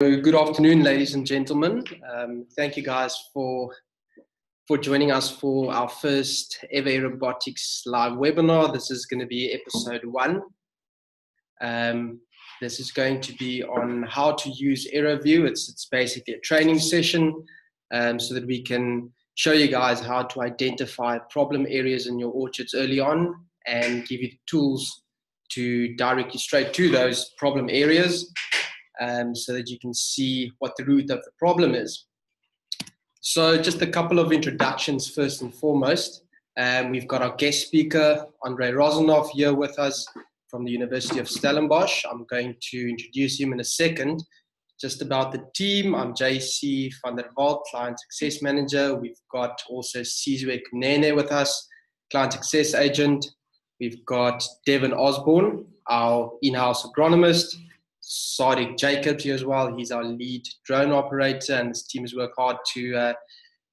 Good afternoon, ladies and gentlemen. Um, thank you guys for for joining us for our first ever robotics live webinar. This is going to be episode one. Um, this is going to be on how to use AeroView. It's it's basically a training session um, so that we can show you guys how to identify problem areas in your orchards early on and give you the tools to direct you straight to those problem areas um, so that you can see what the root of the problem is. So just a couple of introductions first and foremost. Um, we've got our guest speaker, Andrei Rozanov, here with us from the University of Stellenbosch. I'm going to introduce him in a second. Just about the team, I'm JC van der Walt, Client Success Manager. We've got also Sizwe Kunene with us, Client Success Agent. We've got Devin Osborne, our in-house agronomist. Sadiq Jacobs here as well. He's our lead drone operator, and this team has worked hard to uh,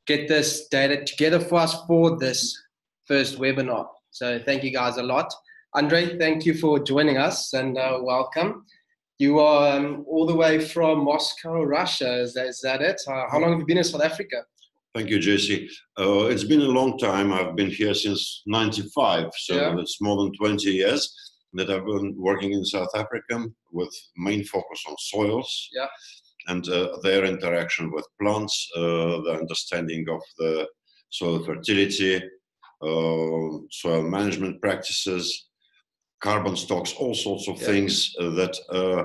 get this data together for us for this first webinar. So thank you guys a lot. Andrei, thank you for joining us and uh, welcome. You are um, all the way from Moscow, Russia. Is that, is that it? Uh, how long have you been in South Africa? Thank you, JC. Uh, it's been a long time. I've been here since 95, so yeah. it's more than 20 years that I've been working in South Africa with main focus on soils yeah. and uh, their interaction with plants, uh, the understanding of the soil fertility, uh, soil management practices, carbon stocks, all sorts of yeah. things uh, that uh,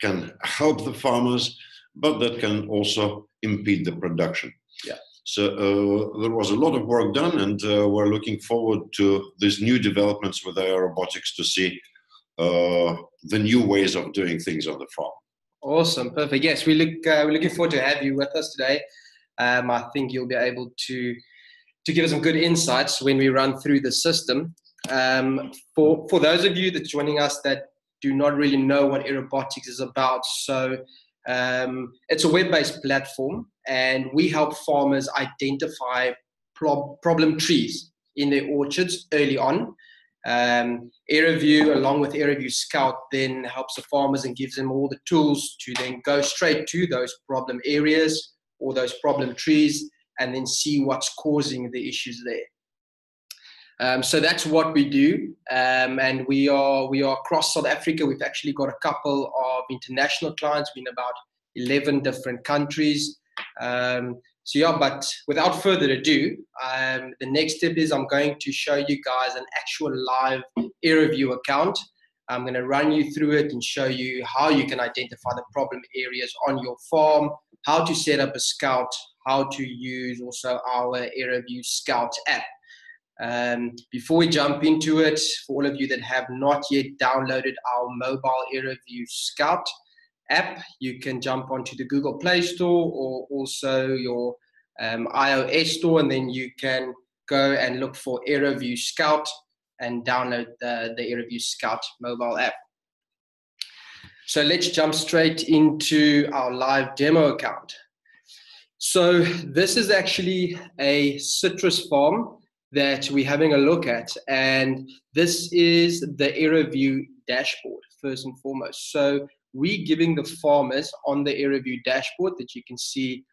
can help the farmers, but that can also impede the production. So uh, there was a lot of work done, and uh, we're looking forward to these new developments with robotics to see uh, the new ways of doing things on the farm. Awesome, perfect. Yes, we look we're looking forward to have you with us today. Um, I think you'll be able to to give us some good insights when we run through the system. Um, for for those of you that joining us that do not really know what aerobotics is about, so um, it's a web-based platform, and we help farmers identify pro- problem trees in their orchards early on. Um, AeroView, along with AeroView Scout, then helps the farmers and gives them all the tools to then go straight to those problem areas or those problem trees and then see what's causing the issues there. Um, so that's what we do, um, and we are we are across South Africa. We've actually got a couple of international clients. We're in about eleven different countries. Um, so yeah, but without further ado, um, the next step is I'm going to show you guys an actual live AeroView account. I'm going to run you through it and show you how you can identify the problem areas on your farm, how to set up a scout, how to use also our AeroView Scout app. Um, before we jump into it, for all of you that have not yet downloaded our mobile AeroView Scout app, you can jump onto the Google Play Store or also your um, iOS store, and then you can go and look for AeroView Scout and download the, the AeroView Scout mobile app. So let's jump straight into our live demo account. So this is actually a citrus farm that we're having a look at. And this is the AeroView dashboard, first and foremost. So we're giving the farmers on the AeroView dashboard that you can see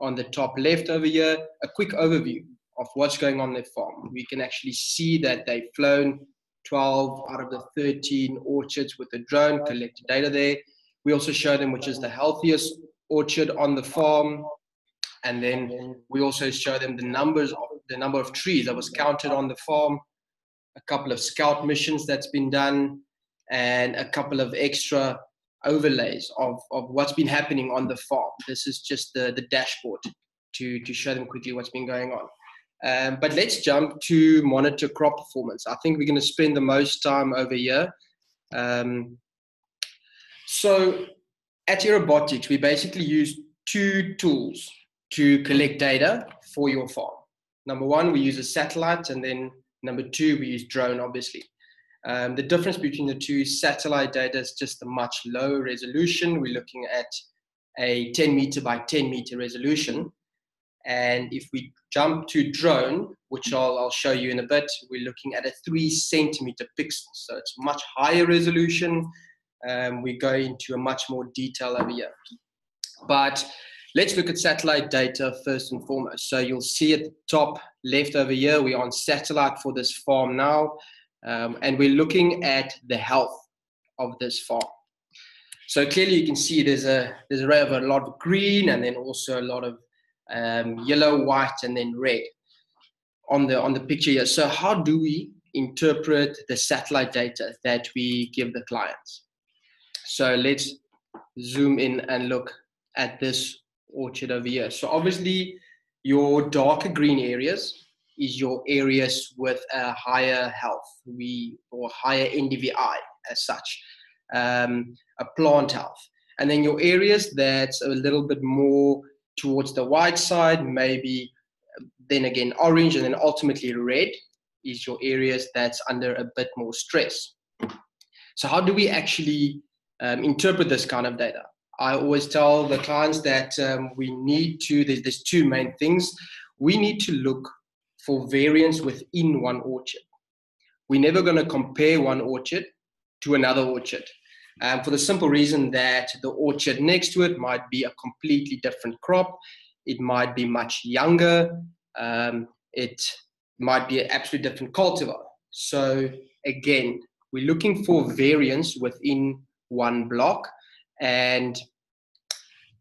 on the top left over here, a quick overview of what's going on their farm. We can actually see that they've flown 12 out of the 13 orchards with the drone, collected data there. We also show them which is the healthiest orchard on the farm. And then we also show them the numbers of the number of trees that was counted on the farm, a couple of scout missions that's been done, and a couple of extra overlays of, of what's been happening on the farm. This is just the, the dashboard to, to show them quickly what's been going on. Um, but let's jump to monitor crop performance. I think we're going to spend the most time over here. Um, so at Aerobotics, we basically use two tools to collect data for your farm. Number one, we use a satellite, and then number two, we use drone, obviously. Um, the difference between the two satellite data is just a much lower resolution. We're looking at a 10 meter by 10 meter resolution. And if we jump to drone, which I'll, I'll show you in a bit, we're looking at a three centimeter pixel. So it's much higher resolution. um, we go into a much more detail over here. But let's look at satellite data first and foremost. So you'll see at the top left over here, we're on satellite for this farm now, um, and we're looking at the health of this farm. So clearly you can see there's a there's a, a lot of green and then also a lot of um, yellow, white, and then red on the on the picture here. So how do we interpret the satellite data that we give the clients? So let's zoom in and look at this orchard over here. So obviously your darker green areas is your areas with a higher health, we or higher NDVI as such um, a plant health. And then your areas that's a little bit more towards the white side, maybe then again orange, and then ultimately red is your areas that's under a bit more stress. So, how do we actually um, interpret this kind of data? I always tell the clients that um, we need to, there's, there's two main things. We need to look for variance within one orchard. We're never going to compare one orchard to another orchard. Um, for the simple reason that the orchard next to it might be a completely different crop. It might be much younger. Um, it might be an absolutely different cultivar. So again, we're looking for variance within one block, and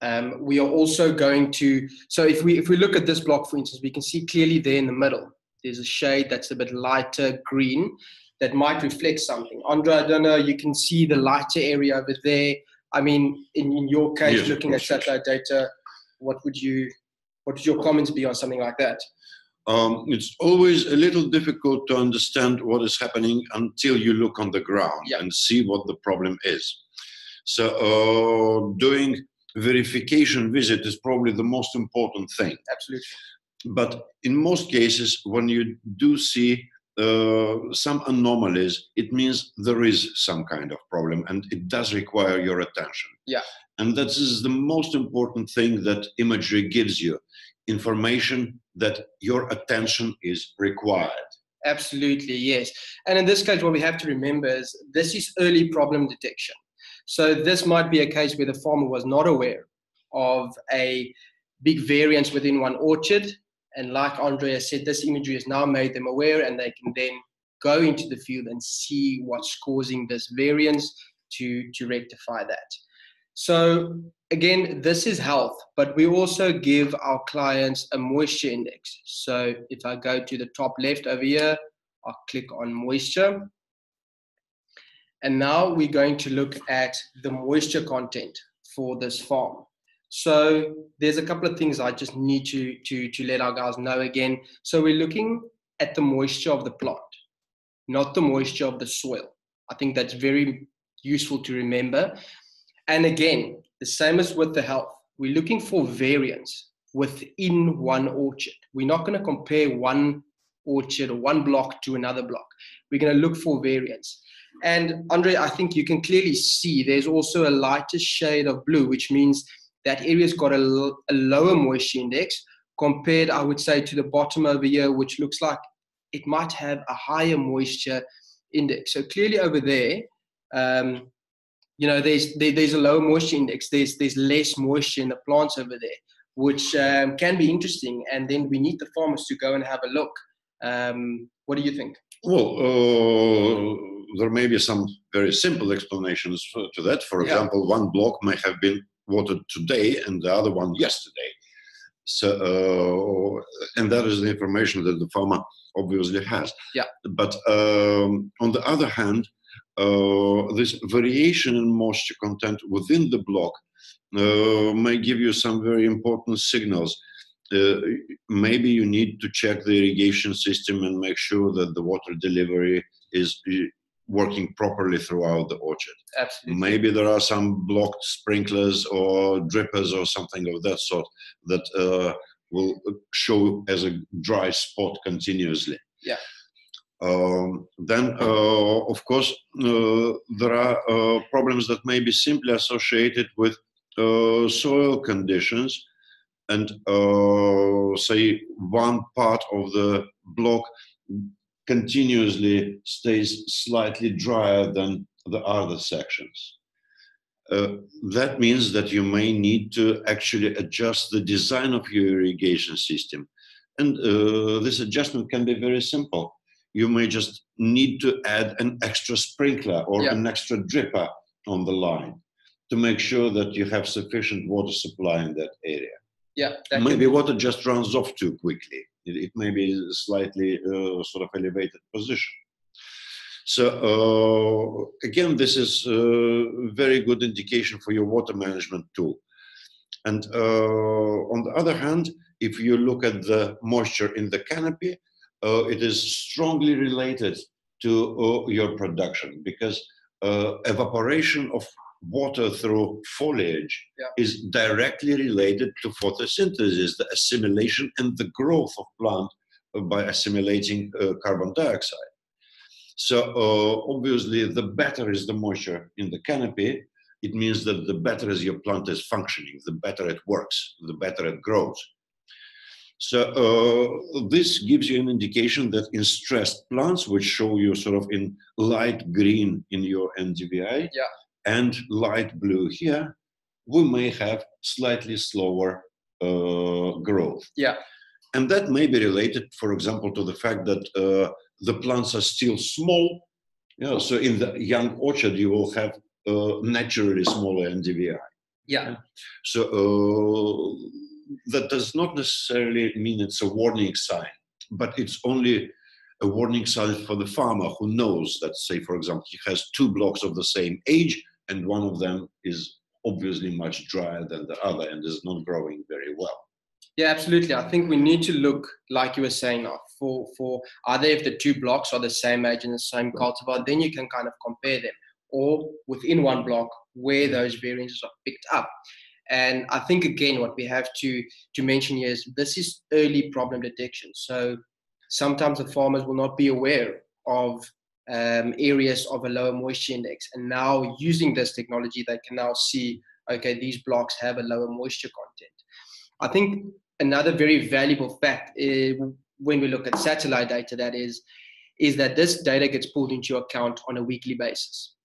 um, we are also going to. So if we if we look at this block, for instance, we can see clearly there in the middle. There's a shade that's a bit lighter green, that might reflect something. Andrei, I don't know, you can see the lighter area over there. I mean, in, in your case, yes, looking at satellite data, what would you, what would your comments be on something like that? Um, it's always a little difficult to understand what is happening until you look on the ground yeah. and see what the problem is. So, uh, doing verification visit is probably the most important thing. Absolutely. But in most cases, when you do see uh, some anomalies, it means there is some kind of problem and it does require your attention. Yeah. And that is the most important thing that imagery gives you information that your attention is required. Absolutely, yes. And in this case, what we have to remember is this is early problem detection. So this might be a case where the farmer was not aware of a big variance within one orchard and like Andrei said, this imagery has now made them aware and they can then go into the field and see what's causing this variance to, to rectify that. So again, this is health, but we also give our clients a moisture index. So if I go to the top left over here, I'll click on moisture. And now we're going to look at the moisture content for this farm. So there's a couple of things I just need to to to let our guys know again. So we're looking at the moisture of the plant, not the moisture of the soil. I think that's very useful to remember. And again, the same as with the health, we're looking for variance within one orchard. We're not going to compare one orchard or one block to another block. We're going to look for variance. And Andrei, I think you can clearly see there's also a lighter shade of blue, which means that area's got a, a lower moisture index compared, I would say, to the bottom over here, which looks like it might have a higher moisture index. So clearly over there, um, you know, there's there, there's a low moisture index. There's there's less moisture in the plants over there, which um, can be interesting. And then we need the farmers to go and have a look. Um, what do you think? Well, uh, there may be some very simple explanations to that. For yeah. example, one block may have been watered today and the other one yesterday. So, uh, and that is the information that the farmer obviously has. Yeah. But um, on the other hand, uh, this variation in moisture content within the block uh, may give you some very important signals. Uh, maybe you need to check the irrigation system and make sure that the water delivery is working properly throughout the orchard. Absolutely. Maybe there are some blocked sprinklers or drippers or something of that sort that uh, will show as a dry spot continuously. Yeah. Um, then, uh, of course, uh, there are uh, problems that may be simply associated with uh, soil conditions. And uh, say one part of the block continuously stays slightly drier than the other sections. uh, that means that you may need to actually adjust the design of your irrigation system. And uh, this adjustment can be very simple. You may just need to add an extra sprinkler or yeah. an extra dripper on the line to make sure that you have sufficient water supply in that area. Yeah. Maybe water just runs off too quickly. It, it may be slightly uh, sort of elevated position. So uh, again, this is a very good indication for your water management tool. And uh, on the other hand, if you look at the moisture in the canopy, uh, it is strongly related to uh, your production because uh, evaporation of water through foliage yeah. is directly related to photosynthesis, the assimilation and the growth of plant by assimilating uh, carbon dioxide. So uh, obviously, the better is the moisture in the canopy, it means that the better is your plant is functioning, the better it works, the better it grows. So uh, this gives you an indication that in stressed plants, which show you sort of in light green in your NDVI yeah. And light blue here, we may have slightly slower uh, growth. Yeah. And that may be related, for example, to the fact that uh, the plants are still small. Yeah, so in the young orchard, you will have uh, naturally smaller NDVI. Yeah. So uh, that does not necessarily mean it's a warning sign, but it's only a warning sign for the farmer who knows that, say, for example, he has two blocks of the same age, and one of them is obviously much drier than the other and is not growing very well. Yeah, absolutely. I think we need to look, like you were saying, for for either if the two blocks are the same age and the same cultivar, then you can kind of compare them, or within one block where those variances are picked up. And I think again, what we have to to mention here is this is early problem detection. So sometimes the farmers will not be aware of um, areas of a lower moisture index, and now using this technology, they can now see okay these blocks have a lower moisture content. I think another very valuable fact is, when we look at satellite data that is is that this data gets pulled into account on a weekly basis.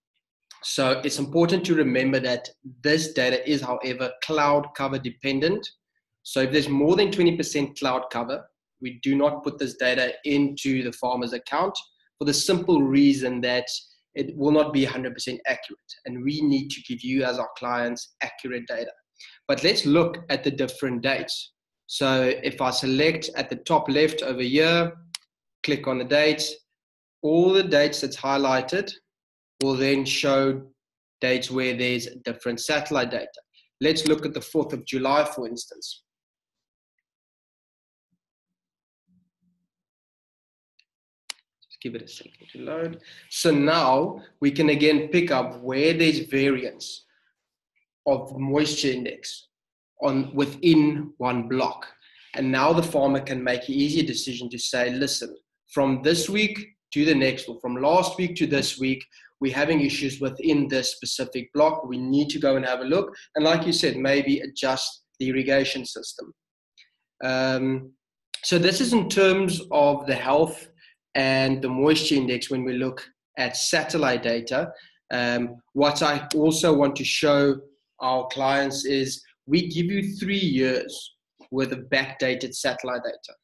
So it's important to remember that this data is however cloud cover dependent. So if there's more than 20% cloud cover we do not put this data into the farmer's account for the simple reason that it will not be 100% accurate and we need to give you as our clients accurate data but let's look at the different dates so if I select at the top left over here, click on the dates, all the dates that's highlighted will then show dates where there's different satellite data. Let's look at the 4th of July, for instance. Just give it a second to load. So now we can again pick up where there's variance of moisture index on within one block. And now the farmer can make an easier decision to say, listen, from this week to the next, or from last week to this week, we're having issues within this specific block. We need to go and have a look. And like you said, maybe adjust the irrigation system. Um, so this is in terms of the health and the moisture index when we look at satellite data. Um, what I also want to show our clients is we give you three years worth of backdated satellite data.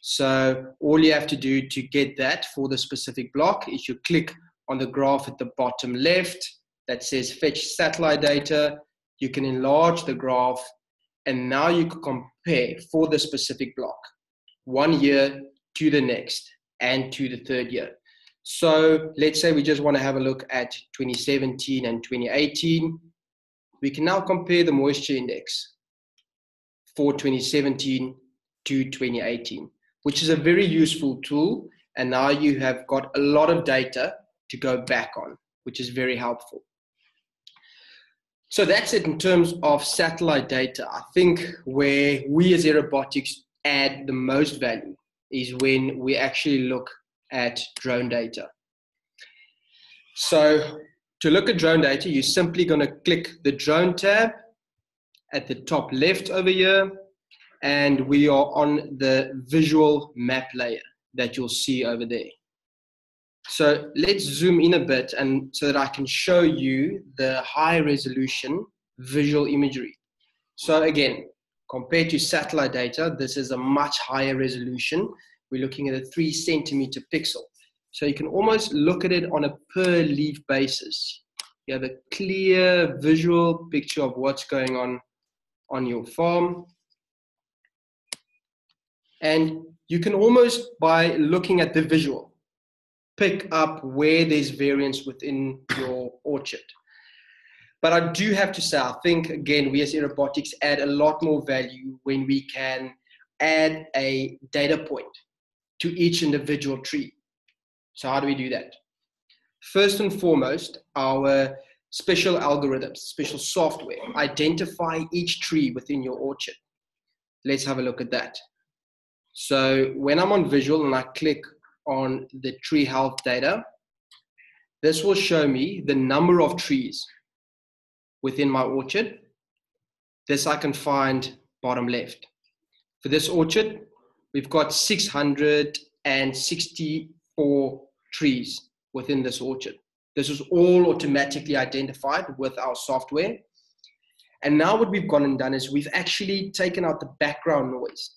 So all you have to do to get that for the specific block is you click on the graph at the bottom left that says fetch satellite data. You can enlarge the graph and now you can compare for the specific block one year to the next and to the third year. So let's say we just want to have a look at 2017 and 2018 we can now compare the moisture index for 2017 to 2018, which is a very useful tool. And now you have got a lot of data to go back on, which is very helpful. So that's it in terms of satellite data. I think where we as Aerobotics add the most value is when we actually look at drone data. So to look at drone data, you're simply going to click the drone tab at the top left over here, and we are on the visual map layer that you'll see over there. So let's zoom in a bit and so that I can show you the high resolution visual imagery. So again, compared to satellite data, this is a much higher resolution. We're looking at a three centimeter pixel. So you can almost look at it on a per leaf basis. You have a clear visual picture of what's going on on your farm. And you can almost, by looking at the visual, pick up where there's variance within your orchard. But I do have to say, I think again, we as Aerobotics add a lot more value when we can add a data point to each individual tree. So how do we do that? First and foremost, our special algorithms, special software, identify each tree within your orchard. Let's have a look at that. So when I'm on visual and I click on the tree health data, this will show me the number of trees within my orchard. This I can find bottom left. For this orchard, we've got 664 trees within this orchard. This is all automatically identified with our software. And now what we've gone and done is we've actually taken out the background noise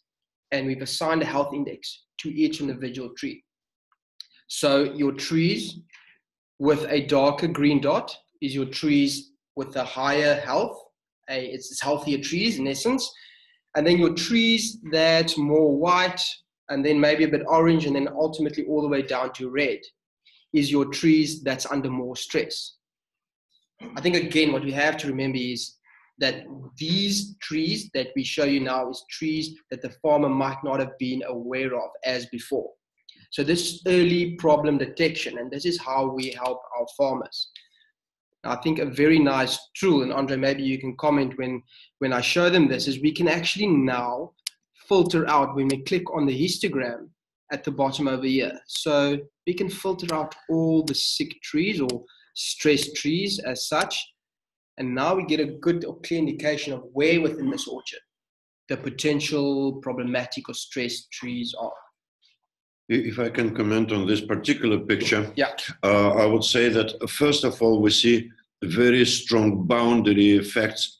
and we've assigned a health index to each individual tree. So your trees with a darker green dot is your trees with a higher health. A, it's, it's healthier trees in essence. And then your trees that's more white and then maybe a bit orange and then ultimately all the way down to red is your trees that's under more stress. I think again what we have to remember is that these trees that we show you now is trees that the farmer might not have been aware of as before. So this early problem detection, and this is how we help our farmers. I think a very nice tool, and Andrei, maybe you can comment when, when I show them this, is we can actually now filter out when we click on the histogram at the bottom over here. So we can filter out all the sick trees or stressed trees as such. And now we get a good or clear indication of where within this orchard the potential problematic or stressed trees are. If I can comment on this particular picture, yeah, uh, I would say that first of all, we see very strong boundary effects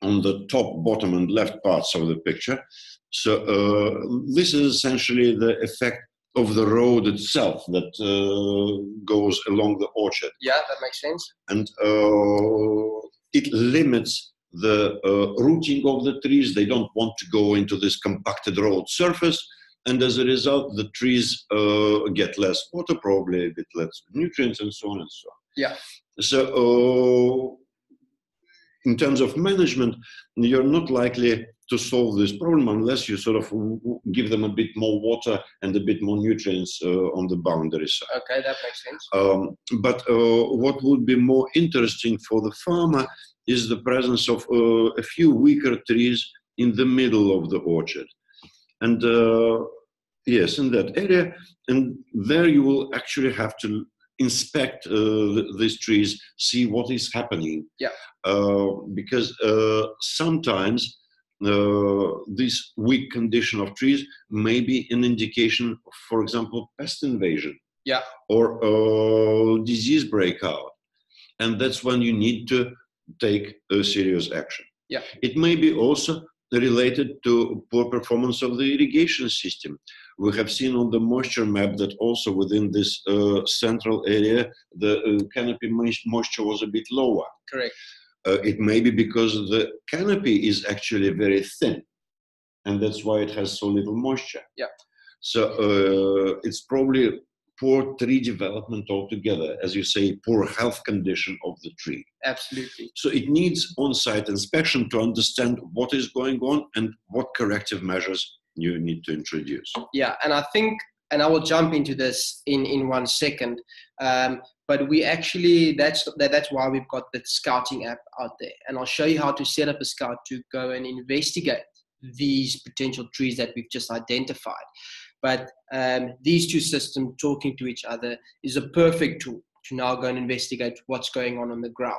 on the top, bottom, and left parts of the picture. So uh, this is essentially the effect of the road itself that uh, goes along the orchard. Yeah, that makes sense. And uh, it limits the uh, rooting of the trees. They don't want to go into this compacted road surface and as a result, the trees uh, get less water, probably a bit less nutrients, and so on and so on. Yeah. So, uh, in terms of management, you're not likely to solve this problem unless you sort of give them a bit more water and a bit more nutrients uh, on the boundary side. Okay, that makes sense. Um, but uh, what would be more interesting for the farmer is the presence of uh, a few weaker trees in the middle of the orchard. And uh, yes, in that area, and there you will actually have to inspect uh, these trees, see what is happening. Yeah. Uh, because uh, sometimes uh, this weak condition of trees may be an indication, for example, pest invasion. Yeah. Or uh, disease breakout, and that's when you need to take a serious action. Yeah. It may be also related to poor performance of the irrigation system. We have seen on the moisture map that also within this uh, central area, the uh, canopy moisture was a bit lower. Correct. Uh, it may be because the canopy is actually very thin, and that's why it has so little moisture. Yeah. So uh, it's probably poor tree development altogether, as you say, poor health condition of the tree. Absolutely. So it needs on-site inspection to understand what is going on and what corrective measures you need to introduce. Yeah, and I think, and I will jump into this in in one second. Um, but we actually that's that, that's why we've got the scouting app out there, and I'll show you how to set up a scout to go and investigate these potential trees that we've just identified. But um, these two systems talking to each other is a perfect tool to now go and investigate what's going on on the ground.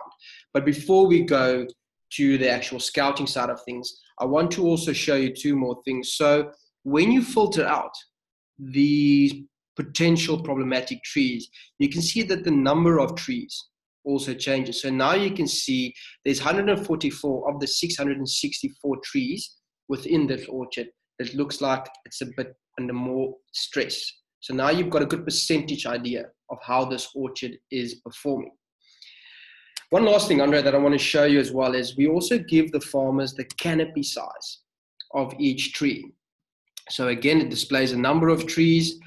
But before we go to the actual scouting side of things, I want to also show you two more things. So when you filter out these potential problematic trees, you can see that the number of trees also changes. So now you can see there's 144 of the 664 trees within this orchard that looks like it's a bit under more stress. So now you've got a good percentage idea of how this orchard is performing. One last thing, Andrei, that I want to show you as well is we also give the farmers the canopy size of each tree. So again, it displays a number of trees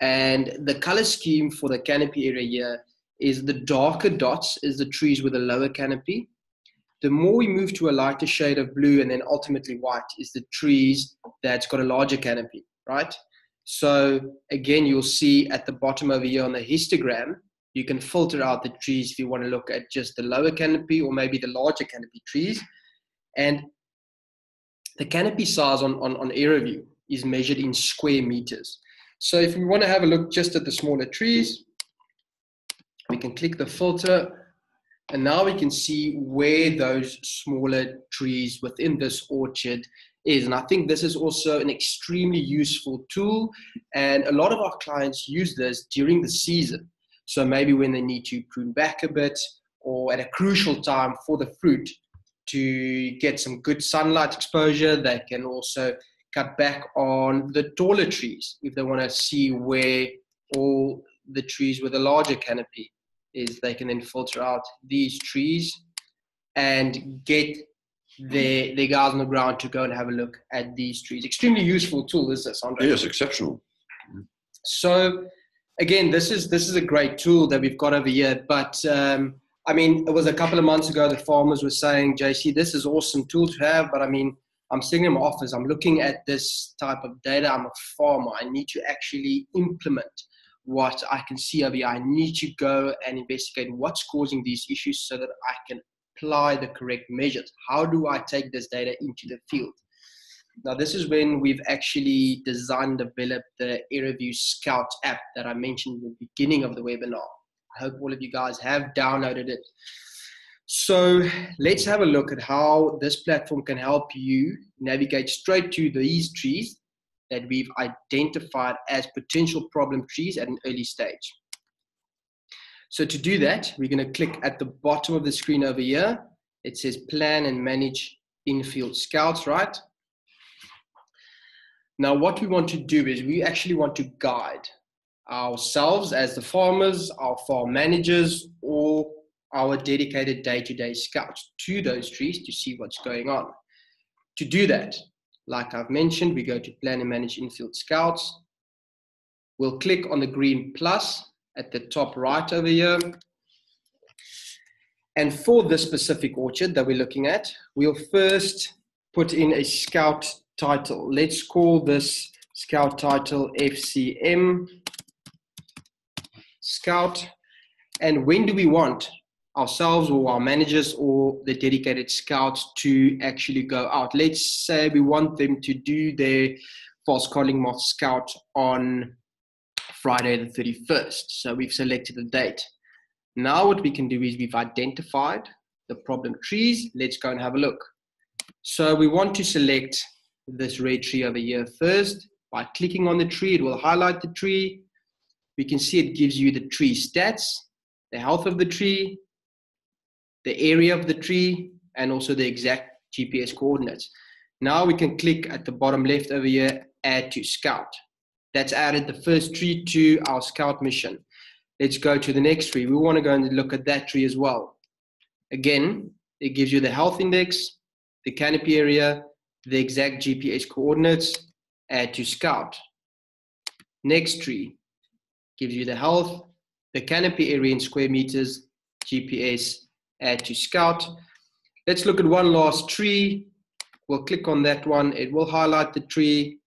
and the color scheme for the canopy area here is the darker dots is the trees with a lower canopy. The more we move to a lighter shade of blue and then ultimately white is the trees that's got a larger canopy, right? So again, you'll see at the bottom over here on the histogram, you can filter out the trees if you want to look at just the lower canopy or maybe the larger canopy trees. And the canopy size on, on, on AeroView is measured in square meters. So if we want to have a look just at the smaller trees, we can click the filter and now we can see where those smaller trees within this orchard is. And I think this is also an extremely useful tool. And a lot of our clients use this during the season. So maybe when they need to prune back a bit or at a crucial time for the fruit to get some good sunlight exposure, they can also cut back on the taller trees if they want to see where all the trees with a larger canopy is they can then filter out these trees and get the the guys on the ground to go and have a look at these trees. Extremely useful tool is this, Andrei? Yes, exceptional. So again, this is this is a great tool that we've got over here. But um, I mean, it was a couple of months ago that farmers were saying, JC, this is awesome tool to have, but I mean, I'm sitting in my office, I'm looking at this type of data. I'm a farmer. I need to actually implement what I can see over here. I need to go and investigate what's causing these issues so that I can apply the correct measures. How do I take this data into the field? Now, this is when we've actually designed and developed the AeroView Scout app that I mentioned in the beginning of the webinar. I hope all of you guys have downloaded it. So let's have a look at how this platform can help you navigate straight to these trees that we've identified as potential problem trees at an early stage. So to do that, we're going to click at the bottom of the screen over here. It says plan and manage infield scouts, right? Now, what we want to do is we actually want to guide ourselves as the farmers, our farm managers, or our dedicated day-to-day scouts to those trees to see what's going on. To do that, like I've mentioned, we go to plan and manage infield scouts. We'll click on the green plus at the top right over here. And for this specific orchard that we're looking at, we'll first put in a scout title. Let's call this scout title FCM scout. And when do we want ourselves or our managers or the dedicated scouts to actually go out? Let's say we want them to do their false codling moth scout on Friday the 31st. So we've selected a date. Now what we can do is we've identified the problem trees. Let's go and have a look. So we want to select this red tree over here first. By clicking on the tree, it will highlight the tree. We can see it gives you the tree stats, the health of the tree, the area of the tree, and also the exact GPS coordinates. Now we can click at the bottom left over here, add to scout that's added the first tree to our scout mission. Let's go to the next tree. We want to go and look at that tree as well. Again, it gives you the health index, the canopy area, the exact GPS coordinates, add to scout. Next tree gives you the health, the canopy area in square meters, GPS, add to scout. Let's look at one last tree. We'll click on that one. It will highlight the tree.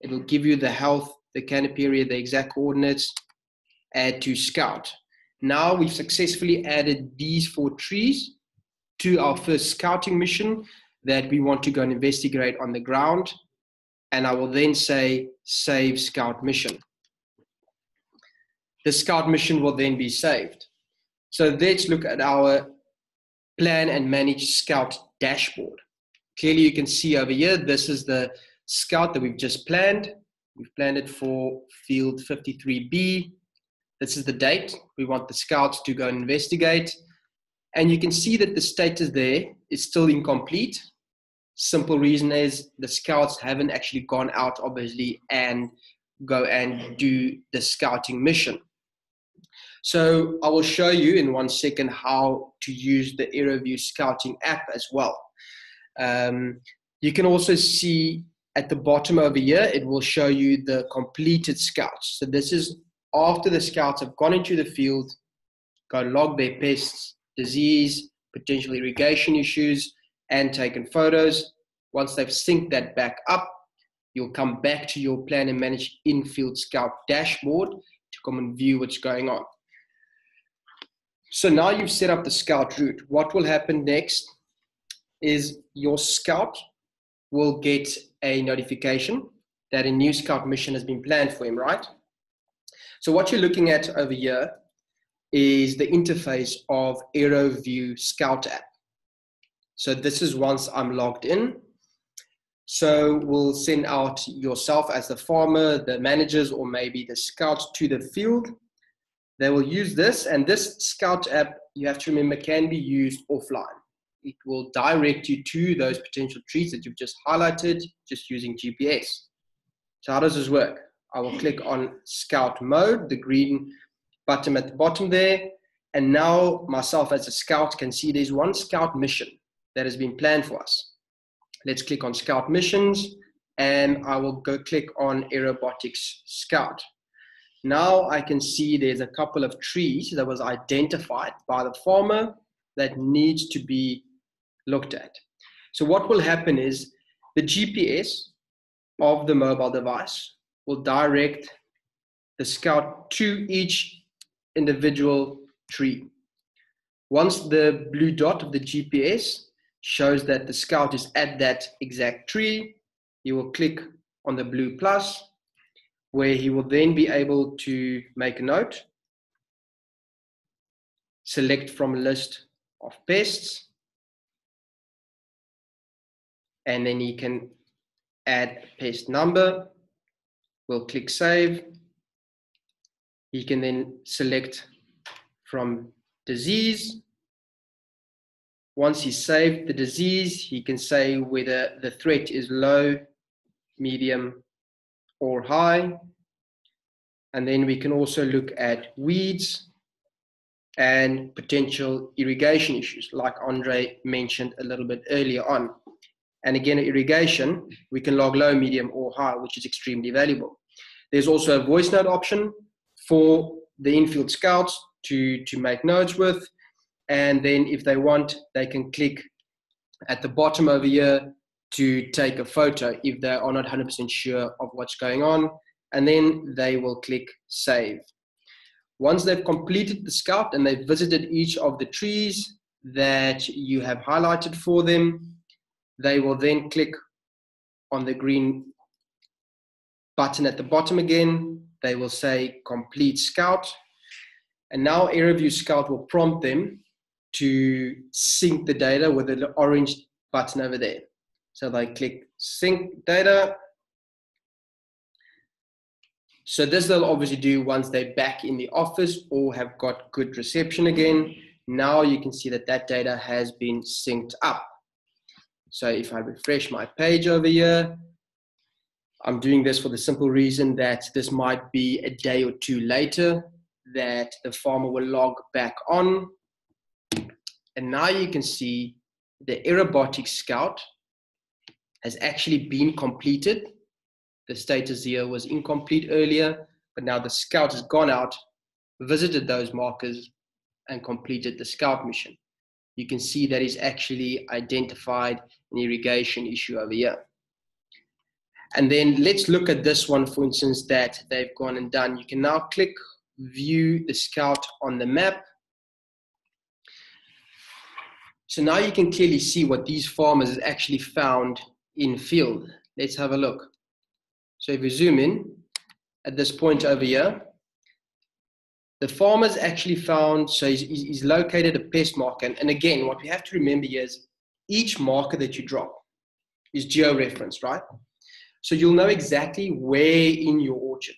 It will give you the health, the canopy area, the exact coordinates, add to scout. Now we've successfully added these four trees to our first scouting mission that we want to go and investigate on the ground. And I will then say save scout mission. The scout mission will then be saved. So let's look at our plan and manage scout dashboard. Clearly you can see over here, this is the scout that we've just planned. We've planned it for field 53B. This is the date. We want the scouts to go and investigate. And you can see that the status there is still incomplete. Simple reason is the scouts haven't actually gone out, obviously, and go and do the scouting mission. So I will show you in one second how to use the AeroView Scouting app as well. Um, you can also see at the bottom over here, it will show you the completed scouts. So this is after the scouts have gone into the field, go log their pests, disease, potential irrigation issues, and taken photos. Once they've synced that back up, you'll come back to your plan and manage in-field scout dashboard to come and view what's going on. So now you've set up the scout route. What will happen next is your scout will get a notification that a new scout mission has been planned for him, right? So what you're looking at over here is the interface of AeroView Scout app. So this is once I'm logged in. So we'll send out yourself as the farmer, the managers, or maybe the scouts to the field they will use this, and this Scout app, you have to remember, can be used offline. It will direct you to those potential trees that you've just highlighted just using GPS. So, how does this work? I will click on Scout mode, the green button at the bottom there. And now, myself as a scout can see there's one scout mission that has been planned for us. Let's click on Scout missions, and I will go click on Aerobotics Scout. Now I can see there's a couple of trees that was identified by the farmer that needs to be looked at. So what will happen is the GPS of the mobile device will direct the scout to each individual tree. Once the blue dot of the GPS shows that the scout is at that exact tree, you will click on the blue plus where he will then be able to make a note, select from a list of pests, and then he can add pest number. We'll click save. He can then select from disease. Once he's saved the disease, he can say whether the threat is low, medium, or high. And then we can also look at weeds and potential irrigation issues, like Andrei mentioned a little bit earlier on. And again, irrigation, we can log low, medium, or high, which is extremely valuable. There's also a voice note option for the infield scouts to, to make notes with. And then if they want, they can click at the bottom over here to take a photo if they are not 100% sure of what's going on, and then they will click save. Once they've completed the scout and they've visited each of the trees that you have highlighted for them, they will then click on the green button at the bottom again. They will say complete scout. And now AeroView Scout will prompt them to sync the data with the orange button over there. So they click sync data. So this they'll obviously do once they're back in the office or have got good reception again. Now you can see that that data has been synced up. So if I refresh my page over here, I'm doing this for the simple reason that this might be a day or two later that the farmer will log back on. And now you can see the Aerobotics Scout has actually been completed. The status here was incomplete earlier, but now the scout has gone out, visited those markers, and completed the scout mission. You can see that he's actually identified an irrigation issue over here. And then let's look at this one, for instance, that they've gone and done. You can now click view the scout on the map. So now you can clearly see what these farmers actually found in field. Let's have a look. So if we zoom in at this point over here, the farmer's actually found, so he's, he's located a pest marker. And, and again, what we have to remember is each marker that you drop is geo-referenced, right? So you'll know exactly where in your orchard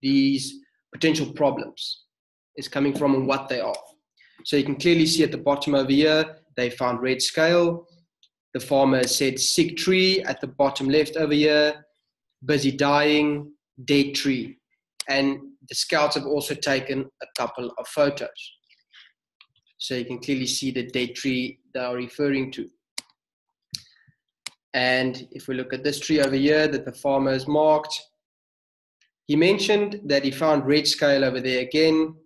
these potential problems is coming from and what they are. So you can clearly see at the bottom over here, they found red scale. The farmer said sick tree at the bottom left over here, busy dying, dead tree. And the scouts have also taken a couple of photos. So you can clearly see the dead tree they are referring to. And if we look at this tree over here that the farmer has marked, he mentioned that he found red scale over there again,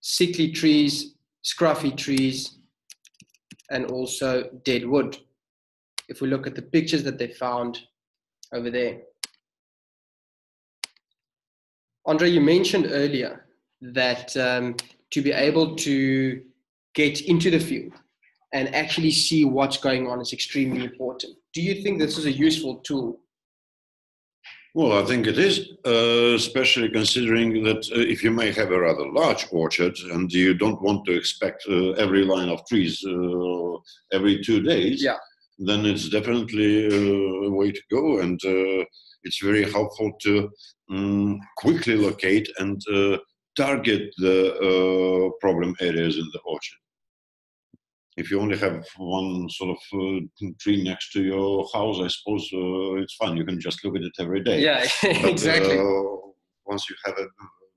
sickly trees, scruffy trees, and also dead wood. If we look at the pictures that they found over there. Andrei, you mentioned earlier that um, to be able to get into the field and actually see what's going on is extremely important. Do you think this is a useful tool? Well, I think it is, uh, especially considering that uh, if you may have a rather large orchard and you don't want to expect uh, every line of trees uh, every two days, yeah. then it's definitely uh, a way to go. And uh, it's very helpful to um, quickly locate and target the problem areas in the orchard if you only have one sort of uh, tree next to your house, I suppose uh, it's fine. You can just look at it every day. Yeah, but, exactly. Uh, once you have a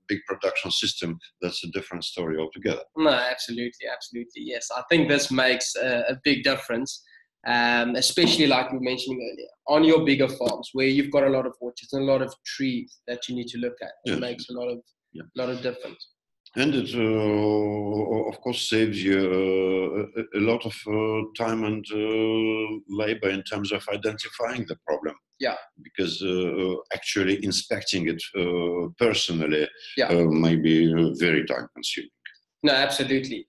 big production system, that's a different story altogether. No, absolutely, absolutely. Yes, I think this makes a, a big difference. Um, especially like we were mentioning earlier, on your bigger farms where you've got a lot of orchards and a lot of trees that you need to look at. It yes. makes a lot of yeah. lot of difference and it uh, of course saves you uh, a, lot of uh, time and uh, labor in terms of identifying the problem. Yeah. Because uh, actually inspecting it uh, personally yeah. may be very time consuming. No absolutely.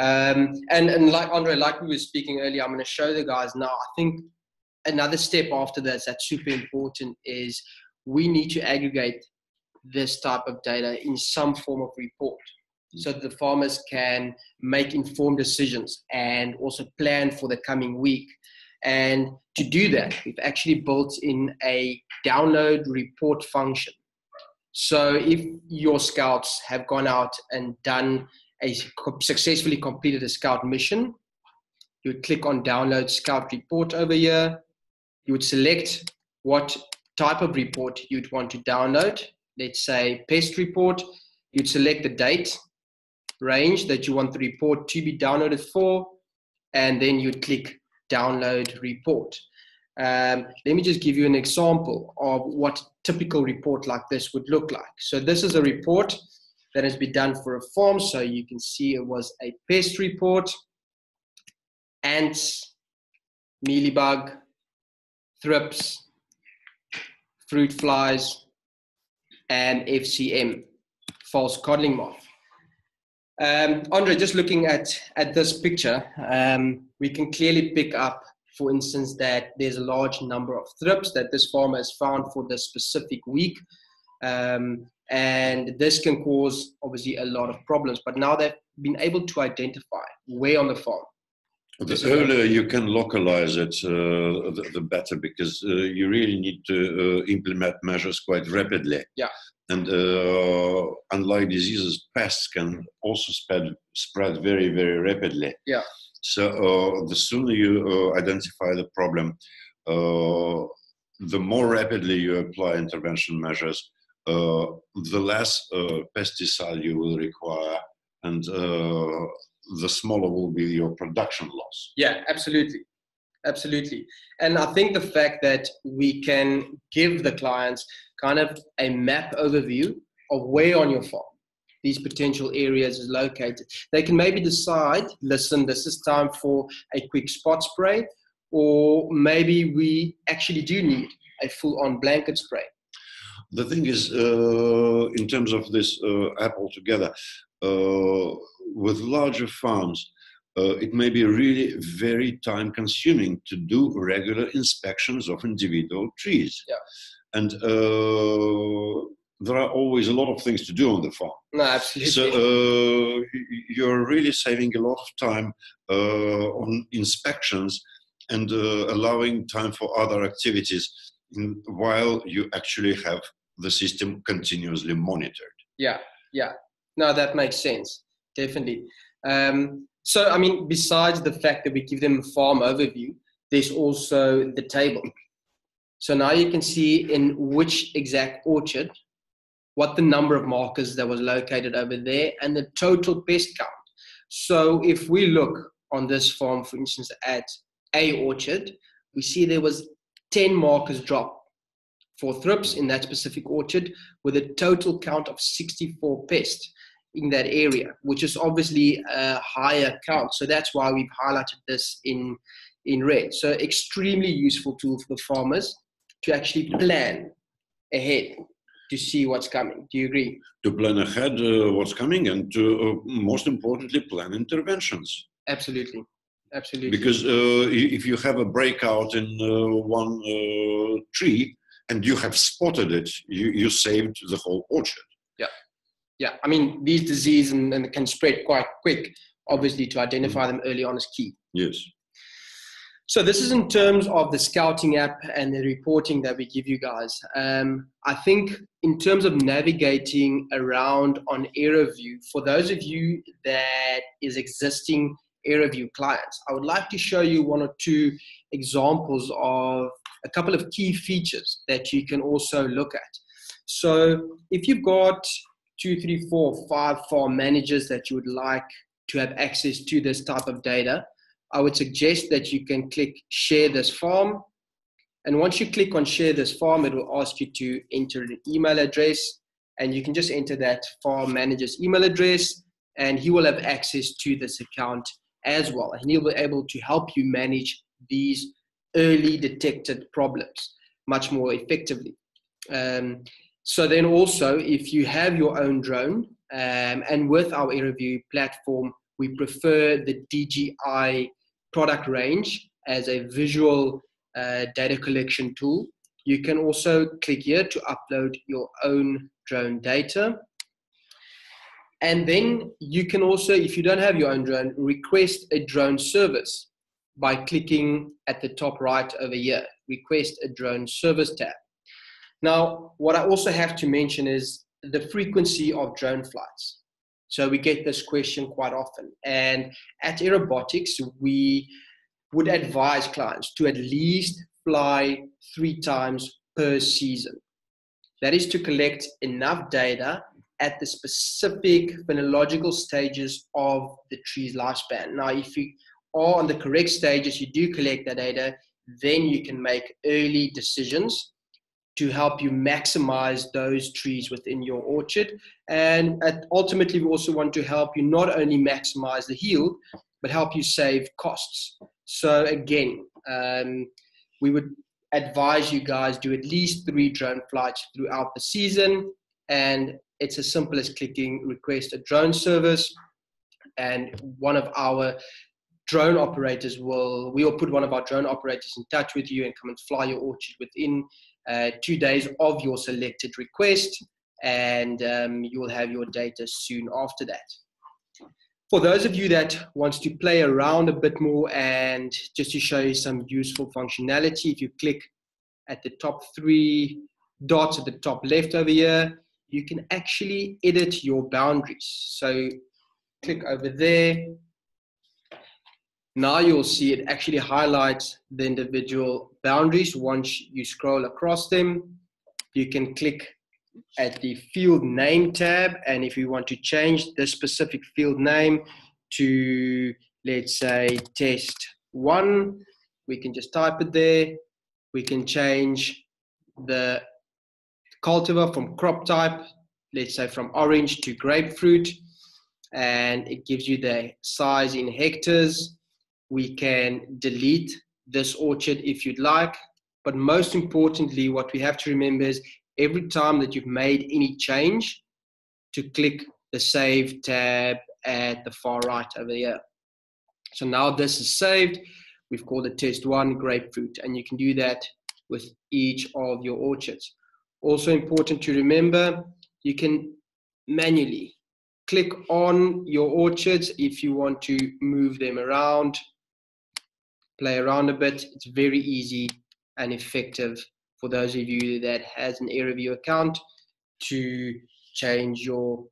Um, and and like Andrei like we were speaking earlier i'm going to show the guys now. I think another step after this that's super important is we need to aggregate this type of data in some form of report mm. so that the farmers can make informed decisions and also plan for the coming week. And to do that, we've actually built in a download report function. So if your scouts have gone out and done a successfully completed a scout mission, you would click on download scout report over here. You would select what type of report you'd want to download let's say pest report, you'd select the date range that you want the report to be downloaded for, and then you'd click download report. Um, let me just give you an example of what typical report like this would look like. So this is a report that has been done for a farm. So you can see it was a pest report, ants, mealybug, thrips, fruit flies, and FCM, false codling moth. Um, Andrei, just looking at, at this picture, um, we can clearly pick up, for instance, that there's a large number of thrips that this farmer has found for this specific week. Um, and this can cause, obviously, a lot of problems. But now they've been able to identify where on the farm the earlier you can localize it, uh, the, the, better, because uh, you really need to uh, implement measures quite rapidly. Yeah. And uh, unlike diseases, pests can also spread spread very very rapidly. Yeah. So uh, the sooner you uh, identify the problem, the more rapidly you apply intervention measures, the less pesticide you will require, and the smaller will be your production loss. Yeah, absolutely. Absolutely. And I think the fact that we can give the clients kind of a map overview of where on your farm these potential areas is located, they can maybe decide listen, this is time for a quick spot spray, or maybe we actually do need a full on blanket spray. The thing is, uh, in terms of this uh, app altogether, uh, with larger farms, uh, it may be really very time consuming to do regular inspections of individual trees. Yeah. And uh, there are always a lot of things to do on the farm. No, absolutely. So uh, you're really saving a lot of time uh, on inspections and uh, allowing time for other activities. while you actually have the system continuously monitored. Yeah, yeah. No, that makes sense. Definitely. Um, so, I mean, besides the fact that we give them a farm overview, there's also the table. So now you can see in which exact orchard, what the number of markers that was located over there, and the total pest count. So if we look on this farm, for instance, at A orchard, we see there was 10 markers dropped for thrips in that specific orchard with a total count of 64 pests in that area, which is obviously a higher count. So that's why we've highlighted this in, in red. So extremely useful tool for the farmers to actually plan ahead to see what's coming. Do you agree? To plan ahead uh, what's coming and to, uh, most importantly, plan interventions. Absolutely. Absolutely. Because uh, if you have a breakout in uh, one uh, tree and you have spotted it, you, you saved the whole orchard. Yeah. I mean, these diseases and, and can spread quite quick. Obviously, to identify mm. them early on is key. Yes. So this is in terms of the scouting app and the reporting that we give you guys. Um, I think in terms of navigating around on AeroView, for those of you that is existing AeroView clients, I would like to show you one or two examples of a couple of key features that you can also look at. So if you've got two, three, four, five farm managers that you would like to have access to this type of data, I would suggest that you can click share this form. And once you click on share this form, it will ask you to enter an email address and you can just enter that farm manager's email address and he will have access to this account as well. And he'll be able to help you manage these early detected problems much more effectively. Um, so then also, if you have your own drone um, and with our AeroView platform, we prefer the DJI product range as a visual uh, data collection tool. You can also click here to upload your own drone data. And then you can also, if you don't have your own drone, request a drone service by clicking at the top right over here, request a drone service tab. Now, what I also have to mention is the frequency of drone flights. So we get this question quite often. And at Aerobotics, we would advise clients to at least fly three times per season. That is to collect enough data at the specific phenological stages of the tree's lifespan. Now, if you are on the correct stages, you do collect that data, then you can make early decisions to help you maximize those trees within your orchard. And ultimately, we also want to help you not only maximize the yield, but help you save costs. So again, um, we would advise you guys do at least three drone flights throughout the season. And it's as simple as clicking request a drone service. And one of our drone operators will, we will put one of our drone operators in touch with you and come and fly your orchard within uh, two days of your selected request, and um, you will have your data soon after that. For those of you that wants to play around a bit more and just to show you some useful functionality, if you click at the top three dots at the top left over here, you can actually edit your boundaries. So click over there, now you'll see it actually highlights the individual boundaries. Once you scroll across them, you can click at the field name tab. And if you want to change the specific field name to, let's say, test one, we can just type it there. We can change the cultivar from crop type, let's say from orange to grapefruit. And it gives you the size in hectares we can delete this orchard if you'd like. But most importantly, what we have to remember is every time that you've made any change, to click the Save tab at the far right over here. So now this is saved. We've called it test one grapefruit, and you can do that with each of your orchards. Also important to remember, you can manually click on your orchards if you want to move them around play around a bit. It's very easy and effective for those of you that has an AeroView account to change your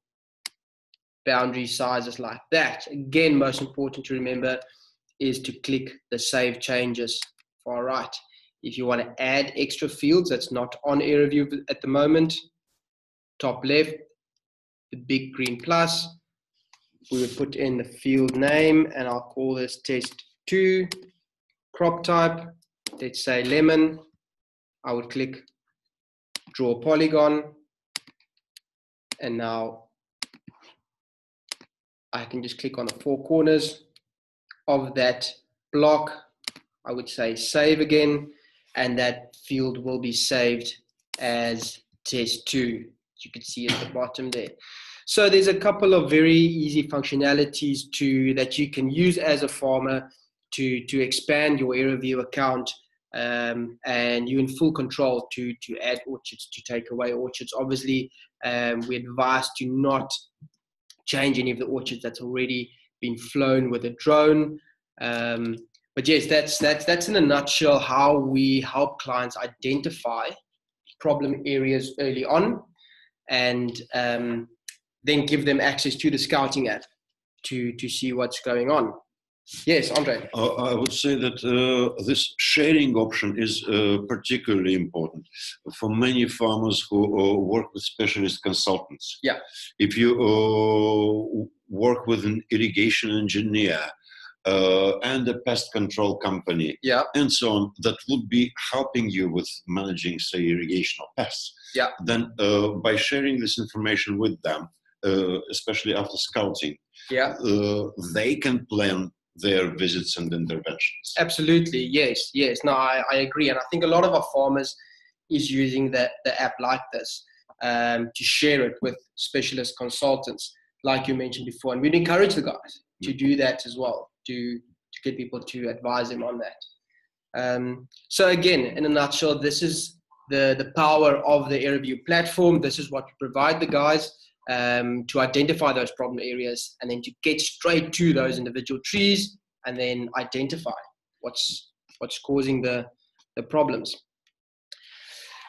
boundary sizes like that. Again, most important to remember is to click the save changes far right. If you want to add extra fields that's not on AeroView at the moment, top left, the big green plus, we would put in the field name and I'll call this test two, crop type, let's say lemon. I would click draw polygon and now I can just click on the four corners of that block. I would say save again and that field will be saved as test two. As you can see at the bottom there. So there's a couple of very easy functionalities to that you can use as a farmer to to expand your AeroView account, um, and you're in full control to to add orchards, to take away orchards. Obviously, um, we advise to not change any of the orchards that's already been flown with a drone. Um, but yes, that's that's that's in a nutshell how we help clients identify problem areas early on, and um, then give them access to the scouting app to to see what's going on. Yes, Andrei. Uh, I would say that uh, this sharing option is uh, particularly important for many farmers who uh, work with specialist consultants. Yeah. If you uh, work with an irrigation engineer uh, and a pest control company, yeah. and so on, that would be helping you with managing, say, irrigation or pests. Yeah. Then, by sharing this information with them, uh, especially after scouting, yeah, uh, they can plan their visits and interventions. Absolutely, yes, yes. No, I, I agree, and I think a lot of our farmers is using the, the app like this um, to share it with specialist consultants, like you mentioned before, and we'd encourage the guys to do that as well, to to get people to advise them on that. Um, so again, in a nutshell, this is the the power of the AeroView platform. This is what we provide the guys um, to identify those problem areas and then to get straight to those individual trees and then identify what's what's causing the the problems.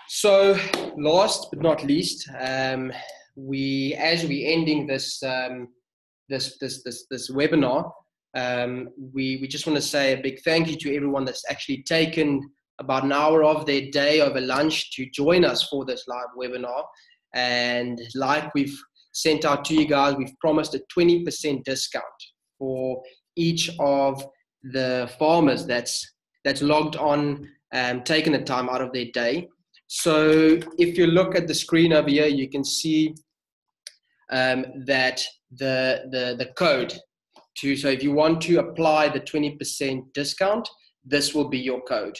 So, last but not least, um, we as we ending this um, this this this this webinar, um, we we just want to say a big thank you to everyone that's actually taken about an hour of their day over lunch to join us for this live webinar. And like we've sent out to you guys, we've promised a 20% discount for each of the farmers that's that's logged on and um, taken the time out of their day. So if you look at the screen over here, you can see um, that the, the, the code to, so if you want to apply the 20% discount, this will be your code.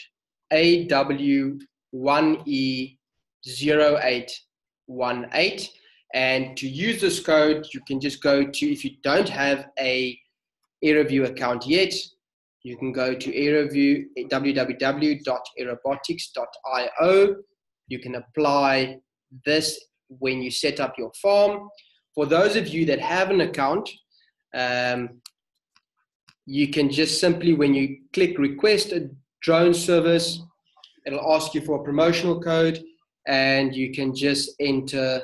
AW1E0818. And to use this code, you can just go to, if you don't have a AeroView account yet, you can go to AeroView, www.aerobotics.io. You can apply this when you set up your farm. For those of you that have an account, um, you can just simply, when you click request a drone service, it'll ask you for a promotional code and you can just enter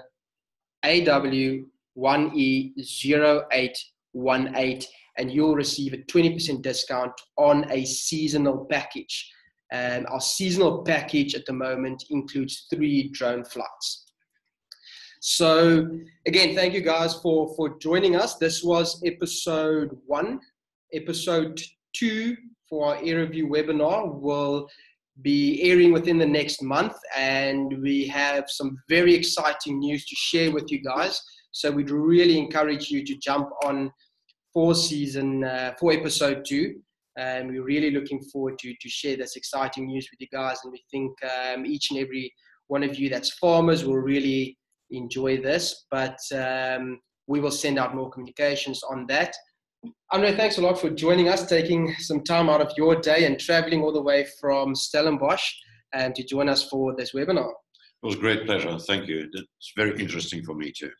AW1E0818 and you'll receive a 20% discount on a seasonal package. And our seasonal package at the moment includes three drone flights. So again, thank you guys for, for joining us. This was episode one. Episode two for our AeroView webinar will be airing within the next month, and we have some very exciting news to share with you guys. So we'd really encourage you to jump on for season uh, for episode two. And we're really looking forward to to share this exciting news with you guys. And we think um, each and every one of you that's farmers will really enjoy this. But um, we will send out more communications on that. Andrei, thanks a lot for joining us, taking some time out of your day and traveling all the way from Stellenbosch and to join us for this webinar. It was a great pleasure. Thank you. It's very interesting for me too.